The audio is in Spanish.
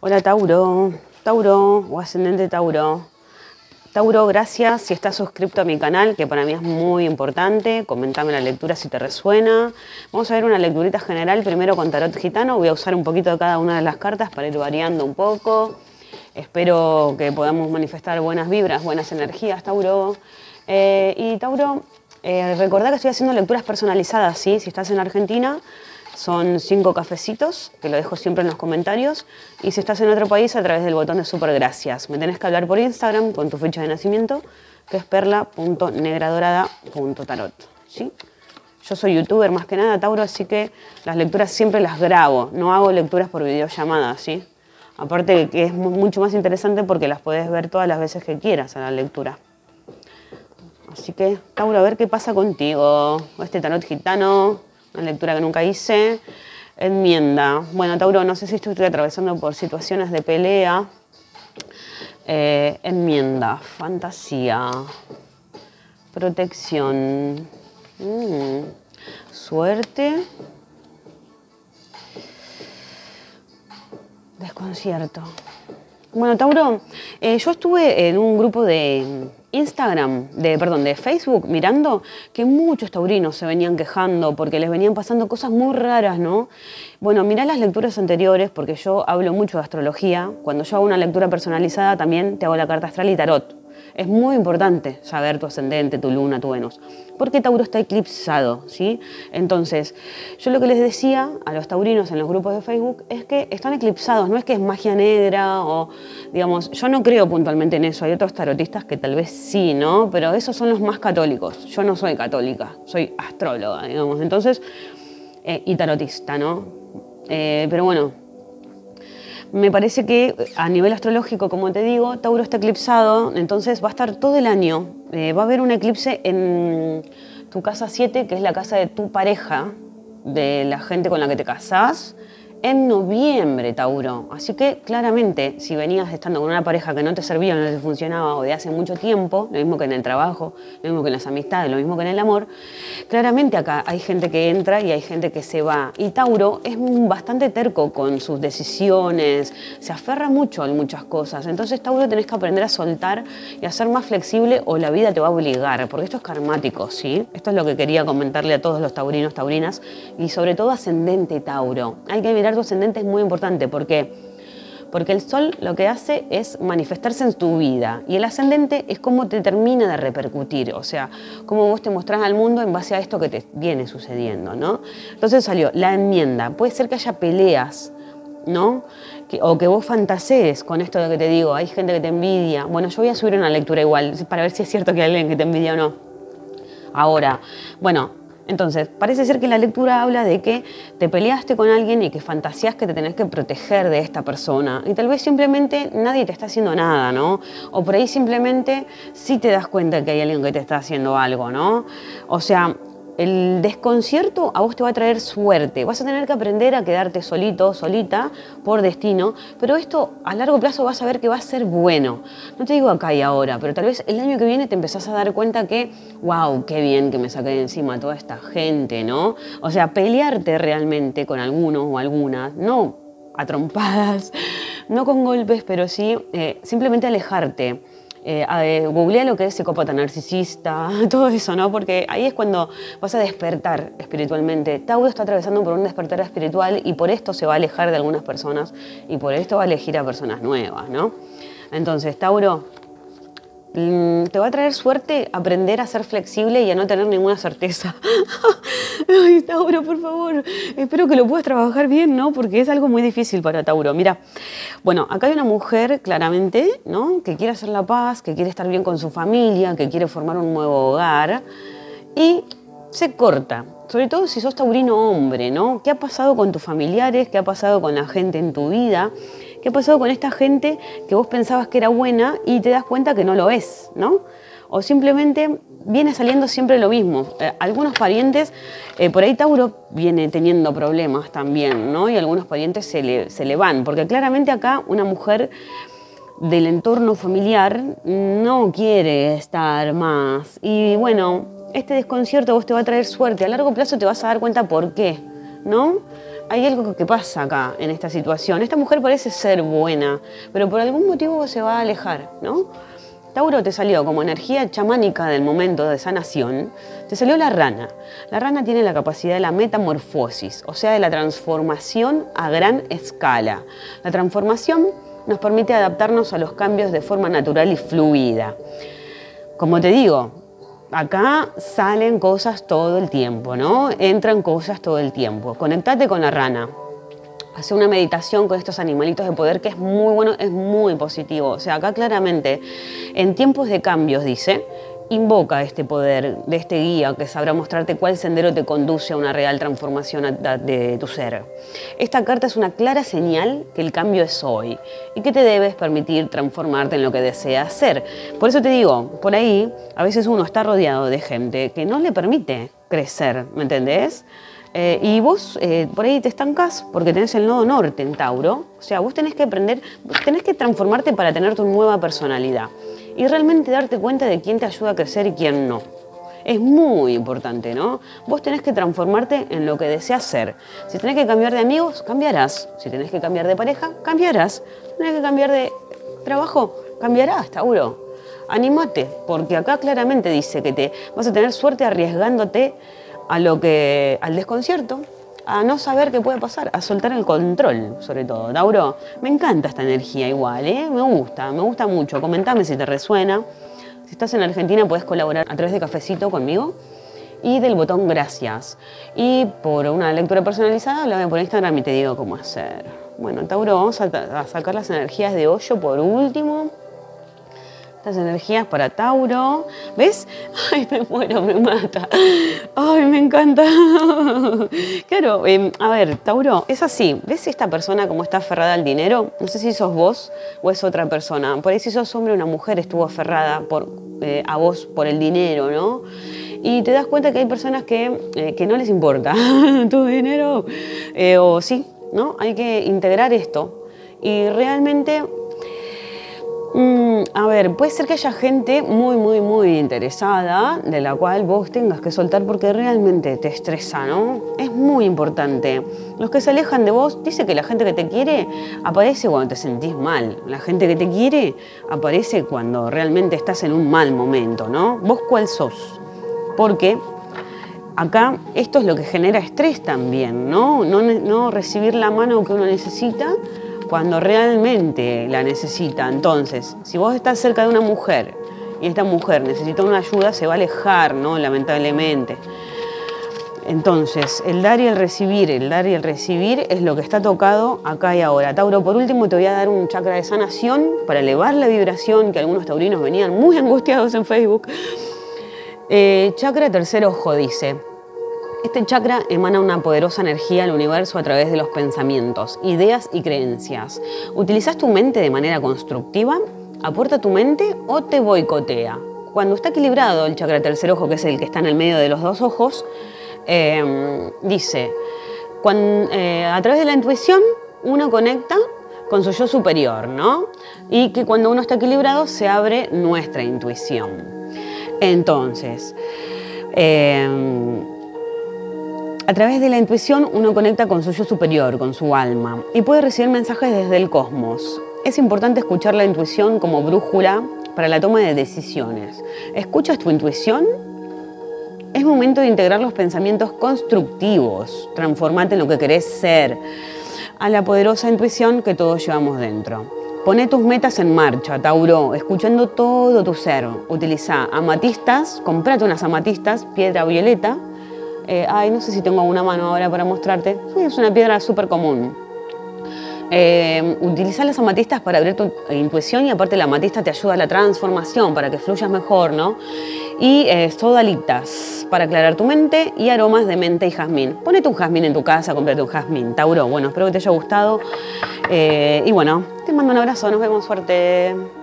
Hola Tauro, Tauro o ascendente Tauro. Tauro, gracias si estás suscrito a mi canal, que para mí es muy importante. Comentame la lectura si te resuena. Vamos a ver una lecturita general, primero con tarot gitano. Voy a usar un poquito de cada una de las cartas para ir variando un poco. Espero que podamos manifestar buenas vibras, buenas energías, Tauro. Eh, y Tauro, eh, que estoy haciendo lecturas personalizadas, ¿sí? Si estás en Argentina, son cinco cafecitos, que lo dejo siempre en los comentarios. Y si estás en otro país, a través del botón de super gracias. Me tenés que hablar por Instagram con tu fecha de nacimiento, que es perla.negradorada.tarot. ¿sí? Yo soy youtuber más que nada, Tauro, así que las lecturas siempre las grabo. No hago lecturas por videollamada, ¿sí? Aparte que es mucho más interesante porque las puedes ver todas las veces que quieras a la lectura. Así que, Tauro, a ver qué pasa contigo. Este tarot gitano, una lectura que nunca hice. Enmienda. Bueno, Tauro, no sé si estoy atravesando por situaciones de pelea. Eh, enmienda, fantasía, protección, mm, suerte, desconcierto. Bueno, Tauro, eh, yo estuve en un grupo de Instagram, de, perdón, de Facebook, mirando que muchos taurinos se venían quejando porque les venían pasando cosas muy raras, ¿no? Bueno, mirá las lecturas anteriores, porque yo hablo mucho de astrología. Cuando yo hago una lectura personalizada, también te hago la carta astral y tarot. Es muy importante saber tu ascendente, tu luna, tu Venus, porque Tauro está eclipsado, ¿sí? Entonces, yo lo que les decía a los taurinos en los grupos de Facebook es que están eclipsados, no es que es magia negra o, digamos, yo no creo puntualmente en eso, hay otros tarotistas que tal vez sí, ¿no? Pero esos son los más católicos, yo no soy católica, soy astróloga, digamos, entonces, eh, y tarotista, ¿no? Eh, pero bueno, me parece que a nivel astrológico, como te digo, Tauro está eclipsado, entonces va a estar todo el año. Eh, va a haber un eclipse en tu casa 7, que es la casa de tu pareja, de la gente con la que te casás en noviembre, Tauro. Así que claramente, si venías estando con una pareja que no te servía, no te funcionaba o de hace mucho tiempo, lo mismo que en el trabajo, lo mismo que en las amistades, lo mismo que en el amor, claramente acá hay gente que entra y hay gente que se va. Y Tauro es bastante terco con sus decisiones, se aferra mucho a muchas cosas. Entonces, Tauro tenés que aprender a soltar y a ser más flexible o la vida te va a obligar, porque esto es karmático, ¿sí? Esto es lo que quería comentarle a todos los taurinos, taurinas y sobre todo ascendente Tauro. Hay que mirar tu ascendente es muy importante. ¿Por Porque el sol lo que hace es manifestarse en tu vida y el ascendente es cómo te termina de repercutir, o sea, cómo vos te mostrás al mundo en base a esto que te viene sucediendo, ¿no? Entonces salió la enmienda. Puede ser que haya peleas, ¿no? o que vos fantasees con esto de que te digo, hay gente que te envidia. Bueno, yo voy a subir una lectura igual para ver si es cierto que hay alguien que te envidia o no. Ahora, bueno, entonces, parece ser que la lectura habla de que te peleaste con alguien y que fantasías que te tenés que proteger de esta persona. Y tal vez simplemente nadie te está haciendo nada, ¿no? O por ahí simplemente sí te das cuenta que hay alguien que te está haciendo algo, ¿no? O sea, el desconcierto a vos te va a traer suerte. Vas a tener que aprender a quedarte solito, solita, por destino, pero esto a largo plazo vas a ver que va a ser bueno. No te digo acá y ahora, pero tal vez el año que viene te empezás a dar cuenta que, wow, qué bien que me saqué de encima toda esta gente, ¿no? O sea, pelearte realmente con alguno o algunas, no a trompadas, no con golpes, pero sí eh, simplemente alejarte eh, googlea lo que es psicópata narcisista, todo eso, ¿no? Porque ahí es cuando vas a despertar espiritualmente. Tauro está atravesando por un despertar espiritual y por esto se va a alejar de algunas personas y por esto va a elegir a personas nuevas, ¿no? Entonces, Tauro, te va a traer suerte aprender a ser flexible y a no tener ninguna certeza. Ay, Tauro, por favor, espero que lo puedas trabajar bien, ¿no? Porque es algo muy difícil para Tauro. Mira, bueno, acá hay una mujer claramente, ¿no? Que quiere hacer la paz, que quiere estar bien con su familia, que quiere formar un nuevo hogar y se corta. Sobre todo si sos taurino hombre, ¿no? ¿Qué ha pasado con tus familiares? ¿Qué ha pasado con la gente en tu vida? ¿Qué ha pasado con esta gente que vos pensabas que era buena y te das cuenta que no lo es, ¿no? O simplemente viene saliendo siempre lo mismo. Eh, algunos parientes, eh, por ahí Tauro viene teniendo problemas también, ¿no? Y algunos parientes se le, se le van, porque claramente acá una mujer del entorno familiar no quiere estar más. Y bueno, este desconcierto vos te va a traer suerte. A largo plazo te vas a dar cuenta por qué, ¿no? Hay algo que pasa acá en esta situación. Esta mujer parece ser buena, pero por algún motivo se va a alejar, ¿no? Tauro te salió como energía chamánica del momento de sanación, te salió la rana. La rana tiene la capacidad de la metamorfosis, o sea, de la transformación a gran escala. La transformación nos permite adaptarnos a los cambios de forma natural y fluida. Como te digo, acá salen cosas todo el tiempo, ¿no? Entran cosas todo el tiempo. Conectate con la rana. Hace una meditación con estos animalitos de poder que es muy bueno, es muy positivo. O sea, acá claramente, en tiempos de cambios, dice, invoca este poder de este guía que sabrá mostrarte cuál sendero te conduce a una real transformación de tu ser. Esta carta es una clara señal que el cambio es hoy y que te debes permitir transformarte en lo que deseas ser. Por eso te digo, por ahí a veces uno está rodeado de gente que no le permite crecer, ¿me entendés? Eh, y vos eh, por ahí te estancas porque tenés el nodo norte en Tauro. O sea, vos tenés que aprender, tenés que transformarte para tener tu nueva personalidad y realmente darte cuenta de quién te ayuda a crecer y quién no. Es muy importante, ¿no? Vos tenés que transformarte en lo que deseas ser. Si tenés que cambiar de amigos, cambiarás. Si tenés que cambiar de pareja, cambiarás. Si tenés que cambiar de trabajo, cambiarás, Tauro. Anímate, porque acá claramente dice que te vas a tener suerte arriesgándote a lo que, al desconcierto, a no saber qué puede pasar, a soltar el control, sobre todo. Tauro, me encanta esta energía igual, ¿eh? me gusta, me gusta mucho. Comentame si te resuena. Si estás en Argentina, puedes colaborar a través de Cafecito conmigo y del botón gracias. Y por una lectura personalizada, háblame por Instagram y te digo cómo hacer. Bueno, Tauro, vamos a sacar las energías de hoyo por último energías para Tauro. ¿Ves? Ay, me muero, me mata. Ay, me encanta. Claro, em, a ver, Tauro, es así. ¿Ves esta persona como está aferrada al dinero? No sé si sos vos o es otra persona. Por ahí si sos hombre, una mujer estuvo aferrada eh, a vos por el dinero, ¿no? Y te das cuenta que hay personas que, eh, que no les importa tu dinero. Eh, o sí, ¿no? Hay que integrar esto. Y realmente Mm, a ver, puede ser que haya gente muy, muy, muy interesada de la cual vos tengas que soltar porque realmente te estresa, ¿no? Es muy importante. Los que se alejan de vos, dice que la gente que te quiere aparece cuando te sentís mal. La gente que te quiere aparece cuando realmente estás en un mal momento, ¿no? ¿Vos cuál sos? Porque acá esto es lo que genera estrés también, ¿no? No, no recibir la mano que uno necesita cuando realmente la necesita. Entonces, si vos estás cerca de una mujer y esta mujer necesita una ayuda, se va a alejar, ¿no? Lamentablemente. Entonces, el dar y el recibir, el dar y el recibir es lo que está tocado acá y ahora. Tauro, por último te voy a dar un chakra de sanación para elevar la vibración, que algunos taurinos venían muy angustiados en Facebook. Eh, chakra tercer ojo dice, este chakra emana una poderosa energía al universo a través de los pensamientos, ideas y creencias. ¿Utilizas tu mente de manera constructiva? ¿Aporta tu mente o te boicotea? Cuando está equilibrado el chakra tercer ojo, que es el que está en el medio de los dos ojos, em, dice, eh, a través de la intuición uno conecta con su yo superior, ¿no? Y que cuando uno está equilibrado se abre nuestra intuición. Entonces, em, a través de la intuición uno conecta con su yo superior, con su alma, y puede recibir mensajes desde el cosmos. Es importante escuchar la intuición como brújula para la toma de decisiones. ¿Escuchas tu intuición? Es momento de integrar los pensamientos constructivos, transformarte en lo que querés ser, a la poderosa intuición que todos llevamos dentro. Pone tus metas en marcha, Tauro, escuchando todo tu ser. Utiliza amatistas, comprate unas amatistas, piedra violeta, eh, ay, no sé si tengo una mano ahora para mostrarte. es una piedra súper común. Eh, utiliza las amatistas para abrir tu intuición y aparte la amatista te ayuda a la transformación para que fluyas mejor, ¿no? Y eh, sodalitas para aclarar tu mente y aromas de mente y jazmín. Ponete un jazmín en tu casa, cómprate un jazmín. Tauro, bueno, espero que te haya gustado. y bueno, te mando un abrazo, nos vemos fuerte.